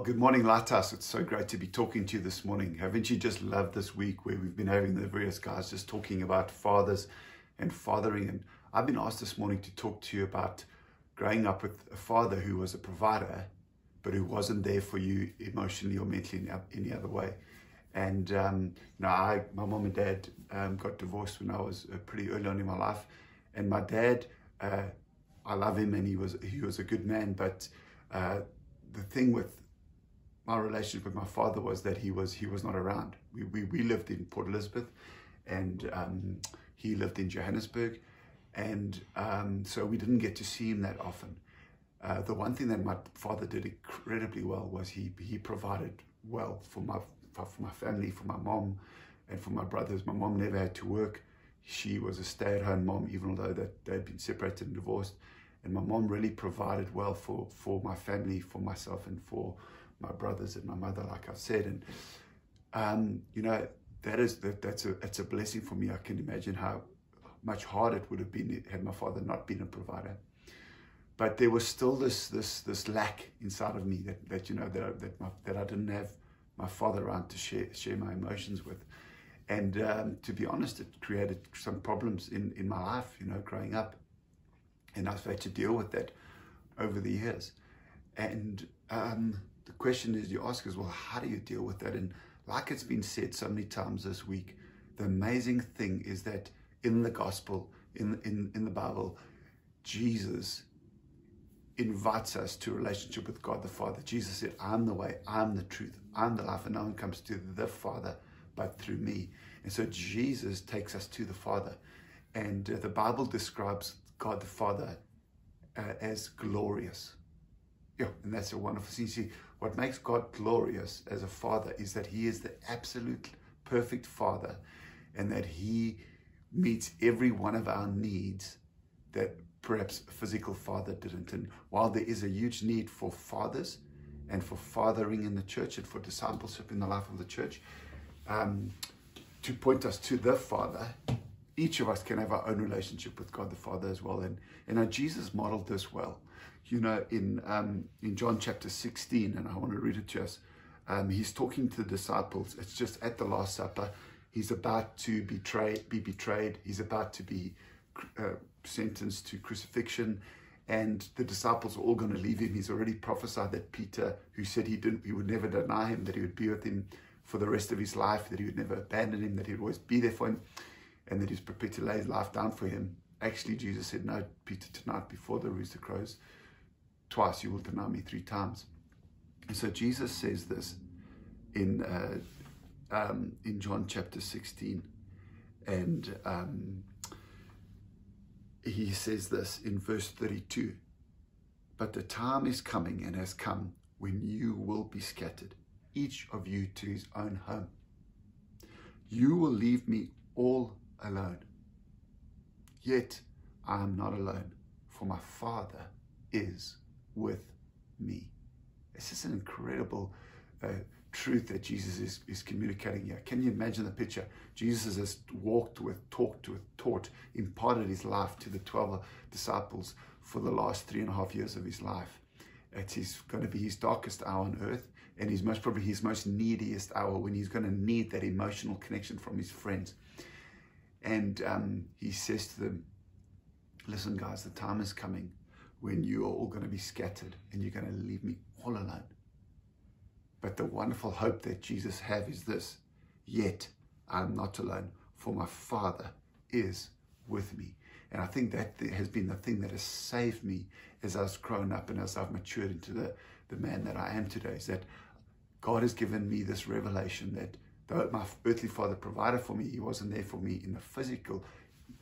Well, good morning, Latas. It's so great to be talking to you this morning. Haven't you just loved this week where we've been having the various guys just talking about fathers and fathering? And I've been asked this morning to talk to you about growing up with a father who was a provider, but who wasn't there for you emotionally or mentally in any other way. And um, you know, I, my mom and dad um, got divorced when I was uh, pretty early on in my life, and my dad, uh, I love him, and he was he was a good man. But uh, the thing with my relationship with my father was that he was he was not around. We we, we lived in Port Elizabeth, and um, he lived in Johannesburg, and um, so we didn't get to see him that often. Uh, the one thing that my father did incredibly well was he he provided well for my for, my family, for my mom, and for my brothers. My mom never had to work. She was a stay-at-home mom, even though that they'd been separated and divorced. And my mom really provided well for for my family, for myself, and for my brothers and my mother, like I've said. And, um, you know, that is, that, that's a, it's a blessing for me. I can imagine how much harder it would have been had my father not been a provider. But there was still this, this, this lack inside of me that, that you know, that, that, my, that I didn't have my father around to share, share my emotions with. And um, to be honest, it created some problems in, in my life, you know, growing up. And I've had to deal with that over the years. And um, the question is you ask is, well, how do you deal with that? And like it's been said so many times this week, the amazing thing is that in the gospel, in, in, in the Bible, Jesus invites us to a relationship with God the Father. Jesus said, I'm the way, I'm the truth, I'm the life, and no one comes to the Father but through me. And so Jesus takes us to the Father. And uh, the Bible describes God the Father uh, as glorious. Yeah, and that's a wonderful thing. See, what makes God glorious as a father is that he is the absolute perfect father and that he meets every one of our needs that perhaps a physical father didn't. And while there is a huge need for fathers and for fathering in the church and for discipleship in the life of the church, um, to point us to the Father, each of us can have our own relationship with God the Father as well. And, and Jesus modeled this well you know, in um, in John chapter 16, and I want to read it to us. Um, he's talking to the disciples. It's just at the Last Supper. He's about to betray, be betrayed. He's about to be uh, sentenced to crucifixion, and the disciples are all going to leave him. He's already prophesied that Peter, who said he didn't, he would never deny him, that he would be with him for the rest of his life, that he would never abandon him, that he would always be there for him, and that he's prepared to lay his life down for him. Actually, Jesus said, "No, Peter, tonight before the rooster crows." twice you will deny me three times. And so Jesus says this in uh, um, in John chapter 16, and um, he says this in verse 32. But the time is coming and has come when you will be scattered, each of you to his own home. You will leave me all alone. Yet I am not alone, for my Father is with me. This is an incredible uh, truth that Jesus is, is communicating here. Can you imagine the picture? Jesus has walked with, talked with, taught, imparted his life to the 12 disciples for the last three and a half years of his life. It is going to be his darkest hour on earth, and he's most probably his most neediest hour when he's going to need that emotional connection from his friends. And um, he says to them, Listen, guys, the time is coming when you are all going to be scattered and you're going to leave me all alone. But the wonderful hope that Jesus has is this yet I'm not alone, for my Father is with me. And I think that has been the thing that has saved me as I've grown up and as I've matured into the, the man that I am today is that God has given me this revelation that my earthly father provided for me, he wasn't there for me in the physical,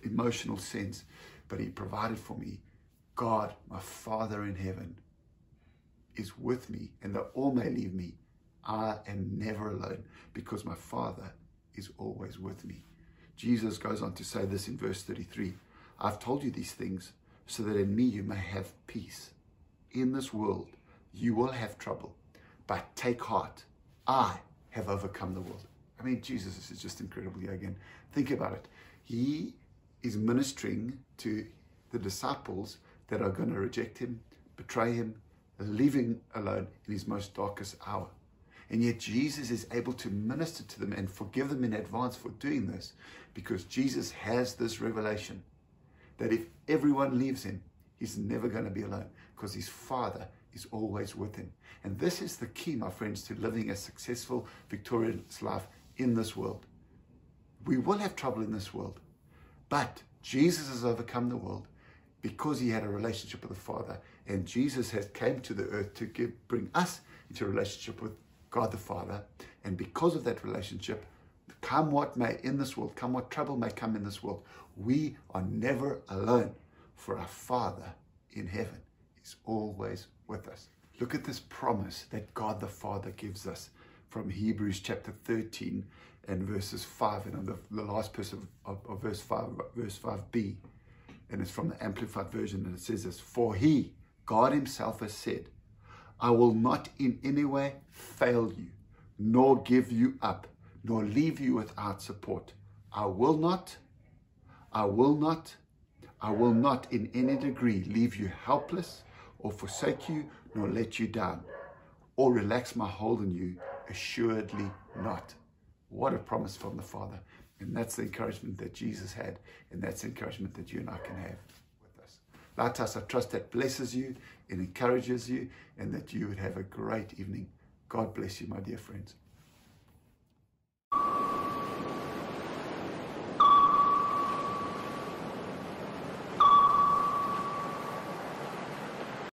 emotional sense, but he provided for me God, my Father in heaven, is with me, and though all may leave me, I am never alone because my Father is always with me. Jesus goes on to say this in verse 33 I've told you these things so that in me you may have peace. In this world you will have trouble, but take heart. I have overcome the world. I mean, Jesus is just incredible here again. Think about it. He is ministering to the disciples that are going to reject him, betray him, living alone in his most darkest hour. And yet Jesus is able to minister to them and forgive them in advance for doing this because Jesus has this revelation that if everyone leaves him, he's never going to be alone because his Father is always with him. And this is the key, my friends, to living a successful, victorious life in this world. We will have trouble in this world, but Jesus has overcome the world because he had a relationship with the Father. And Jesus has came to the earth to give, bring us into a relationship with God the Father. And because of that relationship, come what may in this world, come what trouble may come in this world, we are never alone. For our Father in heaven is always with us. Look at this promise that God the Father gives us from Hebrews chapter 13 and verses 5 and the, the last verse of, of, of verse 5, verse 5b. And it's from the Amplified Version, and it says this For he, God Himself, has said, I will not in any way fail you, nor give you up, nor leave you without support. I will not, I will not, I will not in any degree leave you helpless or forsake you, nor let you down, or relax my hold on you. Assuredly not. What a promise from the Father. And that's the encouragement that Jesus had, and that's the encouragement that you and I can have with us. Lighthouse, I trust that blesses you and encourages you, and that you would have a great evening. God bless you, my dear friends.